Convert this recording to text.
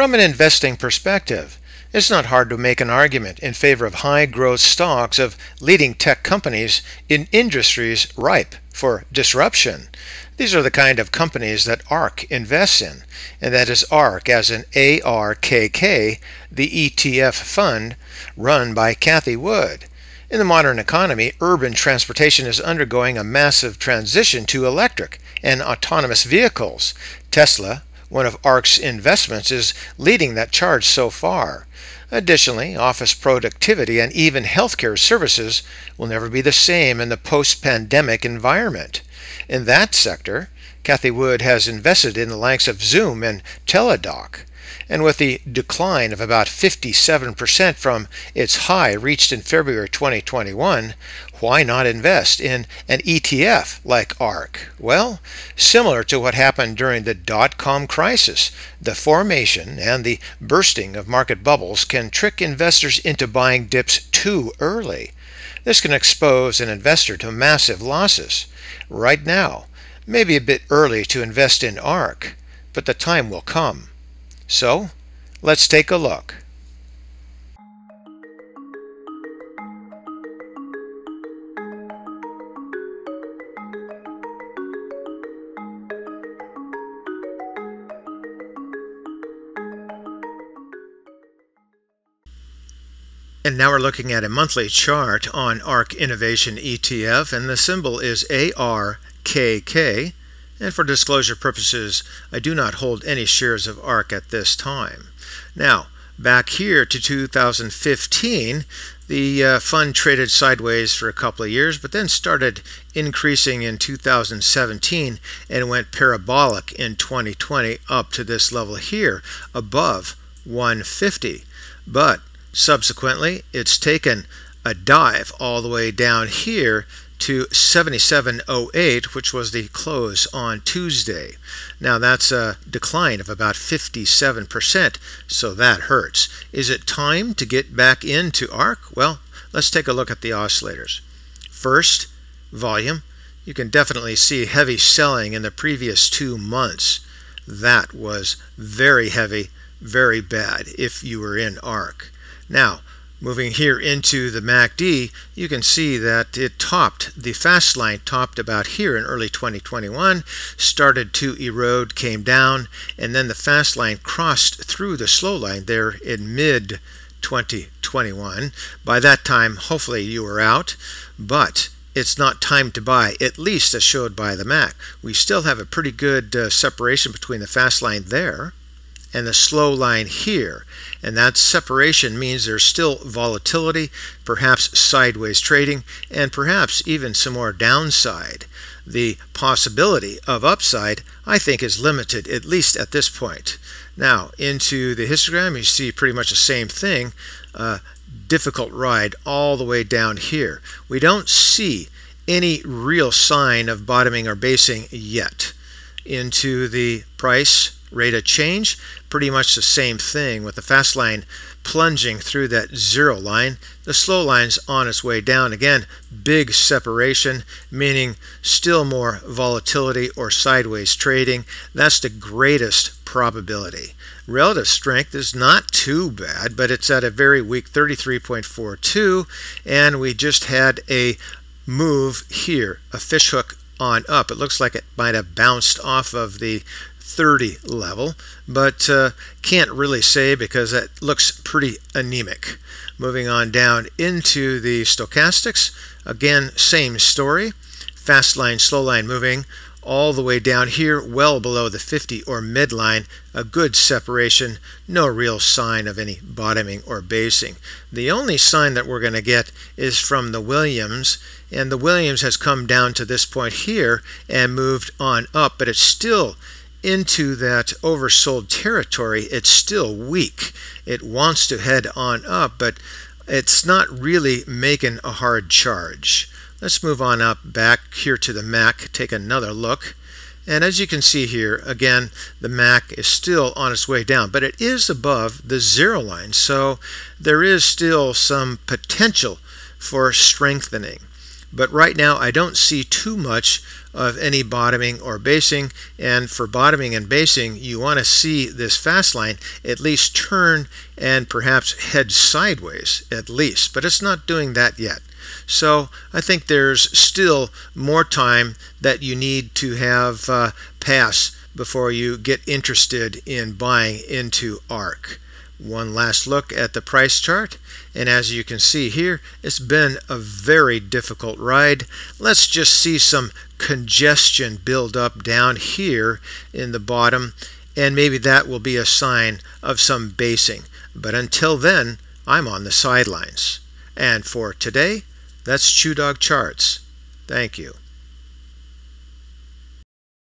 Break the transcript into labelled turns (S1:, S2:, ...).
S1: From an investing perspective, it's not hard to make an argument in favor of high growth stocks of leading tech companies in industries ripe for disruption. These are the kind of companies that ARK invests in, and that is ARK as in ARKK, the ETF fund run by Cathie Wood. In the modern economy, urban transportation is undergoing a massive transition to electric and autonomous vehicles. Tesla, one of ARK's investments, is leading that charge so far. Additionally, office productivity and even healthcare services will never be the same in the post pandemic environment. In that sector, Cathie Wood has invested in the likes of Zoom and Teladoc. And with the decline of about 57% from its high reached in February 2021, why not invest in an ETF like ARK? Well, similar to what happened during the dot com crisis, the formation and the bursting of market bubbles can trick investors into buying dips too early. This can expose an investor to massive losses. Right now, maybe a bit early to invest in ARK, but the time will come. So, let's take a look. And now we're looking at a monthly chart on ARK Innovation ETF, and the symbol is ARKK. And for disclosure purposes, I do not hold any shares of ARK at this time. Now, back here to 2015, the uh, fund traded sideways for a couple of years, but then started increasing in 2017 and went parabolic in 2020 up to this level here, above 150. But subsequently, it's taken a dive all the way down here to 77.08, which was the close on Tuesday. Now that's a decline of about 57%, so that hurts. Is it time to get back into ARK? Well, let's take a look at the oscillators. First, volume. You can definitely see heavy selling in the previous two months. That was very heavy, very bad if you were in ARK. Now, Moving here into the MACD, you can see that it topped, the fast line topped about here in early 2021, started to erode, came down, and then the fast line crossed through the slow line there in mid 2021. By that time, hopefully you were out, but it's not time to buy, at least as showed by the MAC. We still have a pretty good uh, separation between the fast line there and the slow line here. And that separation means there's still volatility, perhaps sideways trading, and perhaps even some more downside. The possibility of upside, I think, is limited, at least at this point. Now, into the histogram, you see pretty much the same thing. Uh, difficult ride all the way down here. We don't see any real sign of bottoming or basing yet. Into the price, rate of change, pretty much the same thing with the fast line plunging through that zero line. The slow line's on its way down. Again, big separation, meaning still more volatility or sideways trading. That's the greatest probability. Relative strength is not too bad, but it's at a very weak 33.42, and we just had a move here, a fishhook on up. It looks like it might have bounced off of the 30 level, but uh, can't really say because it looks pretty anemic. Moving on down into the stochastics, again, same story. Fast line, slow line moving all the way down here, well below the 50 or midline, a good separation, no real sign of any bottoming or basing. The only sign that we're going to get is from the Williams, and the Williams has come down to this point here and moved on up, but it's still into that oversold territory, it's still weak. It wants to head on up, but it's not really making a hard charge. Let's move on up back here to the MAC, take another look. And as you can see here, again, the MAC is still on its way down, but it is above the zero line. So there is still some potential for strengthening. But right now I don't see too much of any bottoming or basing. And for bottoming and basing you want to see this fast line at least turn and perhaps head sideways at least. But it's not doing that yet. So I think there's still more time that you need to have uh, pass before you get interested in buying into ARK. One last look at the price chart, and as you can see here, it's been a very difficult ride. Let's just see some congestion build up down here in the bottom, and maybe that will be a sign of some basing. But until then, I'm on the sidelines. And for today, that's Chew Dog Charts. Thank you.